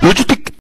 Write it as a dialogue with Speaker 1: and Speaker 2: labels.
Speaker 1: te